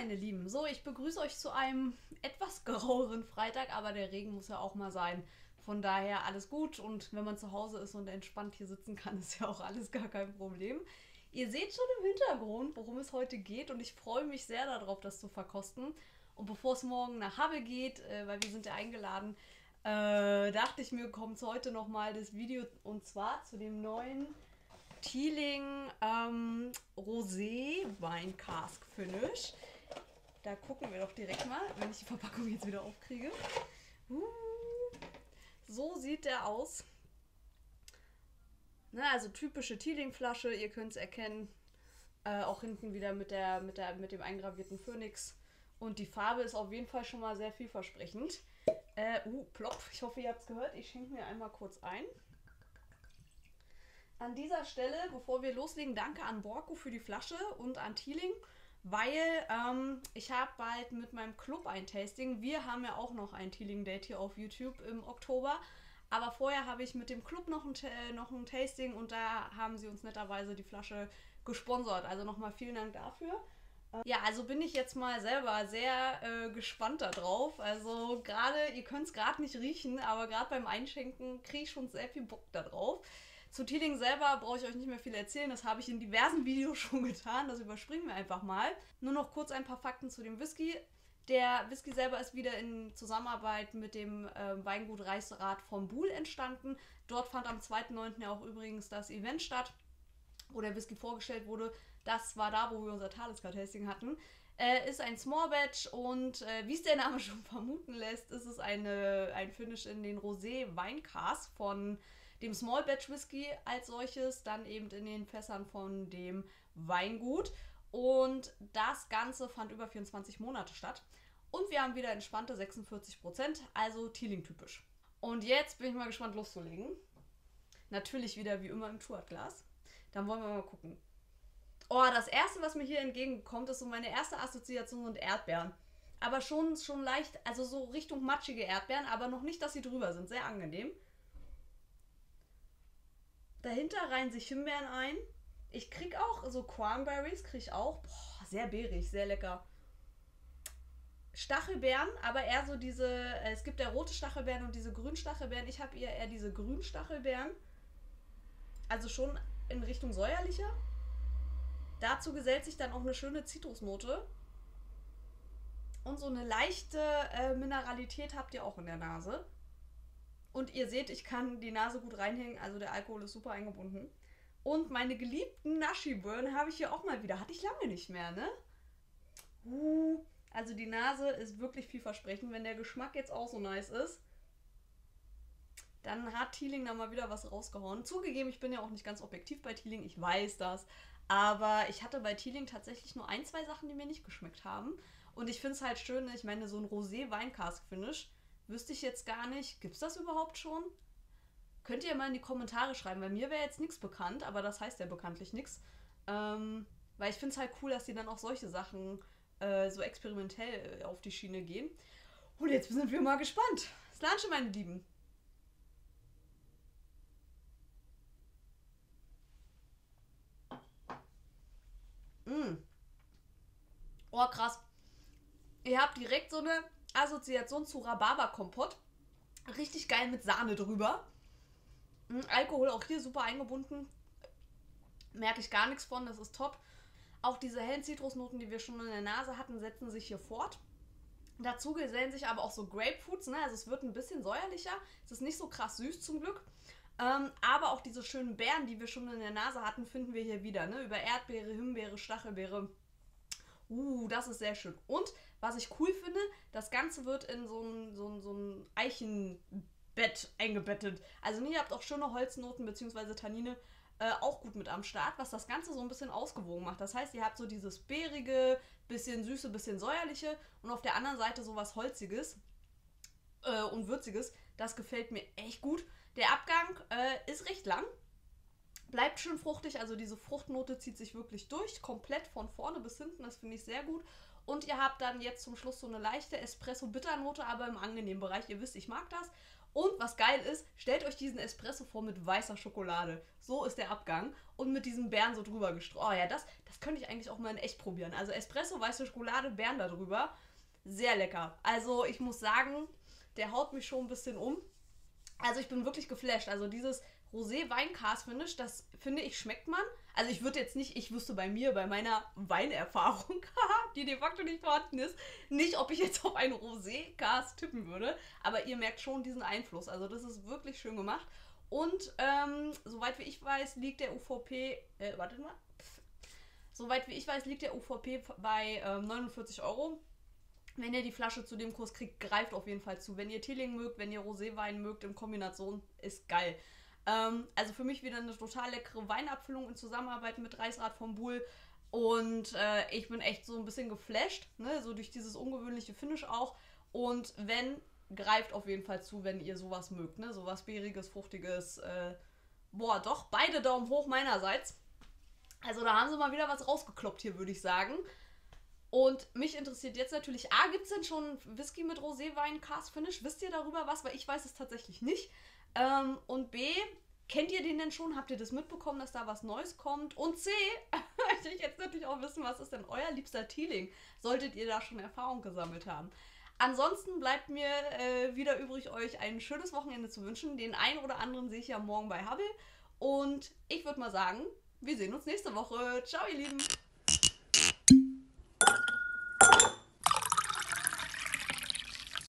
meine Lieben. So, ich begrüße euch zu einem etwas graueren Freitag, aber der Regen muss ja auch mal sein. Von daher alles gut und wenn man zu Hause ist und entspannt hier sitzen kann, ist ja auch alles gar kein Problem. Ihr seht schon im Hintergrund, worum es heute geht und ich freue mich sehr darauf, das zu verkosten. Und bevor es morgen nach Habe geht, äh, weil wir sind ja eingeladen, äh, dachte ich mir, kommt heute nochmal das Video und zwar zu dem neuen Teeling ähm, Rosé Wein Cask Finish. Da gucken wir doch direkt mal, wenn ich die Verpackung jetzt wieder aufkriege. Uh, so sieht der aus. Na, also typische Teeling-Flasche, ihr könnt es erkennen. Äh, auch hinten wieder mit, der, mit, der, mit dem eingravierten Phönix. Und die Farbe ist auf jeden Fall schon mal sehr vielversprechend. Äh, uh, plopp. Ich hoffe, ihr habt es gehört. Ich schenke mir einmal kurz ein. An dieser Stelle, bevor wir loslegen, danke an Borko für die Flasche und an Teeling, weil ähm, ich habe bald mit meinem Club ein Tasting. Wir haben ja auch noch ein Teeling-Date hier auf YouTube im Oktober. Aber vorher habe ich mit dem Club noch ein, noch ein Tasting und da haben sie uns netterweise die Flasche gesponsert. Also nochmal vielen Dank dafür. Ja, also bin ich jetzt mal selber sehr äh, gespannt darauf. Also gerade, ihr könnt es gerade nicht riechen, aber gerade beim Einschenken kriege ich schon sehr viel Bock darauf. Zu Teeling selber brauche ich euch nicht mehr viel erzählen. Das habe ich in diversen Videos schon getan. Das überspringen wir einfach mal. Nur noch kurz ein paar Fakten zu dem Whisky. Der Whisky selber ist wieder in Zusammenarbeit mit dem äh, Weingut Reichsrat von Buhl entstanden. Dort fand am 2.9. ja auch übrigens das Event statt, wo der Whisky vorgestellt wurde. Das war da, wo wir unser Talisker-Tasting hatten. Äh, ist ein Small Batch und äh, wie es der Name schon vermuten lässt, ist es eine, ein Finish in den Rosé Weinkars von dem Small Batch Whisky als solches, dann eben in den Fässern von dem Weingut. Und das Ganze fand über 24 Monate statt. Und wir haben wieder entspannte 46%, also Teeling-typisch. Und jetzt bin ich mal gespannt loszulegen. Natürlich wieder wie immer im Tuatglas. Dann wollen wir mal gucken. Oh, das erste, was mir hier entgegenkommt, ist so meine erste Assoziation sind Erdbeeren. Aber schon, schon leicht, also so Richtung matschige Erdbeeren, aber noch nicht, dass sie drüber sind. Sehr angenehm. Dahinter reihen sich Himbeeren ein. Ich krieg auch so Cranberries, krieg ich auch. Boah, sehr beerig, sehr lecker. Stachelbeeren, aber eher so diese, äh, es gibt ja rote Stachelbeeren und diese grünen Stachelbeeren. Ich habe eher, eher diese grünen Stachelbeeren. Also schon in Richtung säuerlicher. Dazu gesellt sich dann auch eine schöne Zitrusnote. Und so eine leichte äh, Mineralität habt ihr auch in der Nase. Und ihr seht, ich kann die Nase gut reinhängen, also der Alkohol ist super eingebunden. Und meine geliebten Nashi-Burn habe ich hier auch mal wieder. Hatte ich lange nicht mehr, ne? Uh, also die Nase ist wirklich vielversprechend. Wenn der Geschmack jetzt auch so nice ist, dann hat Teeling da mal wieder was rausgehauen. Zugegeben, ich bin ja auch nicht ganz objektiv bei Teeling, ich weiß das. Aber ich hatte bei Teeling tatsächlich nur ein, zwei Sachen, die mir nicht geschmeckt haben. Und ich finde es halt schön, ich meine, so ein Rosé-Weincask-Finish Wüsste ich jetzt gar nicht. Gibt es das überhaupt schon? Könnt ihr mal in die Kommentare schreiben. Bei mir wäre jetzt nichts bekannt, aber das heißt ja bekanntlich nichts. Ähm, weil ich finde es halt cool, dass die dann auch solche Sachen äh, so experimentell auf die Schiene gehen. Und jetzt sind wir mal gespannt. Slanche, meine Lieben. Mm. Oh, krass. Ihr habt direkt so eine Assoziation zu Rhabarber-Kompott. Richtig geil mit Sahne drüber. Mhm, Alkohol auch hier super eingebunden. Merke ich gar nichts von, das ist top. Auch diese hellen Zitrusnoten, die wir schon in der Nase hatten, setzen sich hier fort. Dazu gesellen sich aber auch so Grapefruits, ne? also es wird ein bisschen säuerlicher. Es ist nicht so krass süß zum Glück. Ähm, aber auch diese schönen Beeren, die wir schon in der Nase hatten, finden wir hier wieder. Ne? Über Erdbeere, Himbeere, Stachelbeere. Uh, das ist sehr schön. Und was ich cool finde, das Ganze wird in so ein, so ein, so ein Eichenbett eingebettet. Also ihr habt auch schöne Holznoten bzw. Tannine äh, auch gut mit am Start, was das Ganze so ein bisschen ausgewogen macht. Das heißt, ihr habt so dieses beerige, bisschen süße, bisschen säuerliche und auf der anderen Seite so was Holziges äh, und Würziges. Das gefällt mir echt gut. Der Abgang äh, ist recht lang, bleibt schön fruchtig, also diese Fruchtnote zieht sich wirklich durch, komplett von vorne bis hinten, das finde ich sehr gut. Und ihr habt dann jetzt zum Schluss so eine leichte Espresso-Bitternote, aber im angenehmen Bereich. Ihr wisst, ich mag das. Und was geil ist, stellt euch diesen Espresso vor mit weißer Schokolade. So ist der Abgang. Und mit diesen Beeren so drüber gestreut. Oh ja, das, das könnte ich eigentlich auch mal in echt probieren. Also Espresso, weiße Schokolade, Beeren da drüber. Sehr lecker. Also ich muss sagen, der haut mich schon ein bisschen um. Also ich bin wirklich geflasht. Also dieses Rosé-Weinkars-Finish, das finde ich, schmeckt man. Also ich würde jetzt nicht, ich wüsste bei mir, bei meiner Weinerfahrung, die de facto nicht vorhanden ist, nicht, ob ich jetzt auf ein Rosé-Cast tippen würde. Aber ihr merkt schon diesen Einfluss. Also das ist wirklich schön gemacht. Und ähm, soweit wie ich weiß, liegt der UVP, äh, wartet mal. Soweit wie ich weiß, liegt der UVP bei ähm, 49 Euro. Wenn ihr die Flasche zu dem Kurs kriegt, greift auf jeden Fall zu. Wenn ihr Teeling mögt, wenn ihr Roséwein mögt in Kombination, ist geil. Ähm, also für mich wieder eine total leckere Weinabfüllung in Zusammenarbeit mit Reisrad vom Buhl. Und äh, ich bin echt so ein bisschen geflasht, ne? so durch dieses ungewöhnliche Finish auch. Und wenn, greift auf jeden Fall zu, wenn ihr sowas mögt, ne? Sowas Beeriges, Fruchtiges. Äh, boah, doch, beide Daumen hoch meinerseits. Also da haben sie mal wieder was rausgekloppt hier, würde ich sagen. Und mich interessiert jetzt natürlich, A, gibt es denn schon Whisky mit Roséwein Cast Finish? Wisst ihr darüber was? Weil ich weiß es tatsächlich nicht. Ähm, und B, kennt ihr den denn schon? Habt ihr das mitbekommen, dass da was Neues kommt? Und C, möchte ich jetzt natürlich auch wissen, was ist denn euer liebster Teeling? Solltet ihr da schon Erfahrung gesammelt haben? Ansonsten bleibt mir äh, wieder übrig, euch ein schönes Wochenende zu wünschen. Den einen oder anderen sehe ich ja morgen bei Hubble. Und ich würde mal sagen, wir sehen uns nächste Woche. Ciao, ihr Lieben.